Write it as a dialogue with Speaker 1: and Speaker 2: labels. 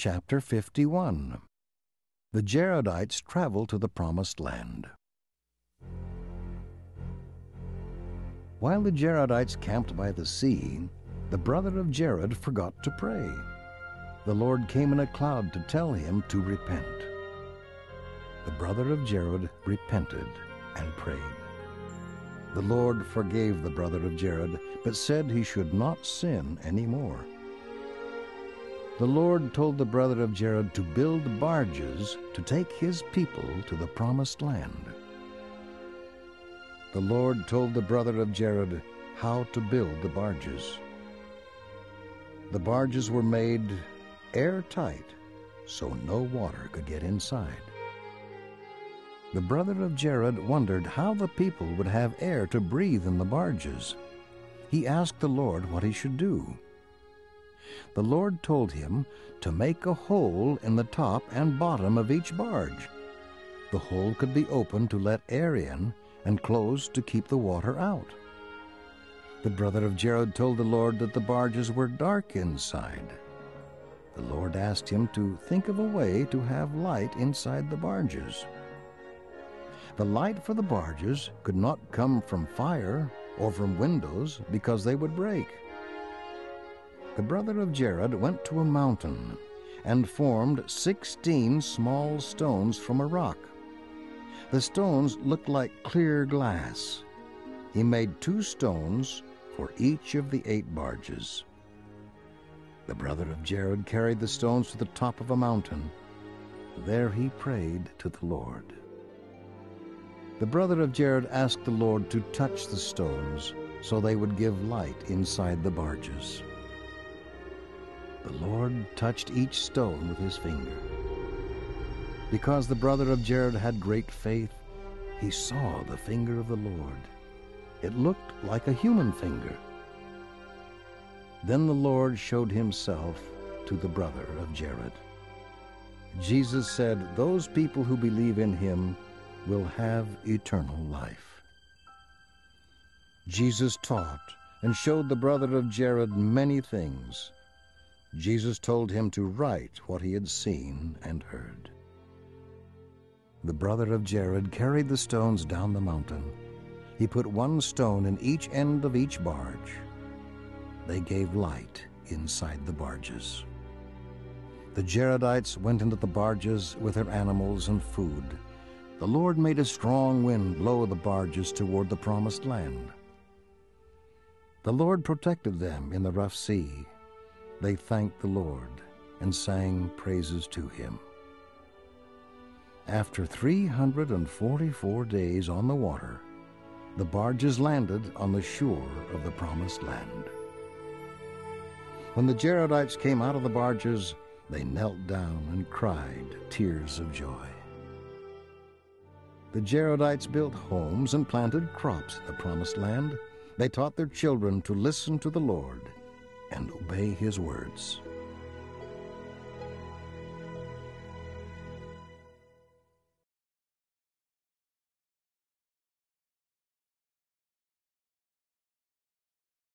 Speaker 1: Chapter 51 The Jaredites Travel to the Promised Land. While the Jaredites camped by the sea, the brother of Jared forgot to pray. The Lord came in a cloud to tell him to repent. The brother of Jared repented and prayed. The Lord forgave the brother of Jared, but said he should not sin any more. The Lord told the brother of Jared to build barges to take his people to the promised land. The Lord told the brother of Jared how to build the barges. The barges were made airtight so no water could get inside. The brother of Jared wondered how the people would have air to breathe in the barges. He asked the Lord what he should do. The Lord told him to make a hole in the top and bottom of each barge. The hole could be opened to let air in and closed to keep the water out. The brother of Jared told the Lord that the barges were dark inside. The Lord asked him to think of a way to have light inside the barges. The light for the barges could not come from fire or from windows because they would break. The brother of Jared went to a mountain and formed sixteen small stones from a rock. The stones looked like clear glass. He made two stones for each of the eight barges. The brother of Jared carried the stones to the top of a mountain. There he prayed to the Lord. The brother of Jared asked the Lord to touch the stones so they would give light inside the barges. The Lord touched each stone with his finger. Because the brother of Jared had great faith, he saw the finger of the Lord. It looked like a human finger. Then the Lord showed himself to the brother of Jared. Jesus said, Those people who believe in him will have eternal life. Jesus taught and showed the brother of Jared many things. Jesus told him to write what he had seen and heard. The brother of Jared carried the stones down the mountain. He put one stone in each end of each barge. They gave light inside the barges. The Jaredites went into the barges with their animals and food. The Lord made a strong wind blow the barges toward the promised land. The Lord protected them in the rough sea. They thanked the Lord and sang praises to him. After 344 days on the water, the barges landed on the shore of the promised land. When the Jaredites came out of the barges, they knelt down and cried tears of joy. The Jaredites built homes and planted crops in the promised land. They taught their children to listen to the Lord obey his words.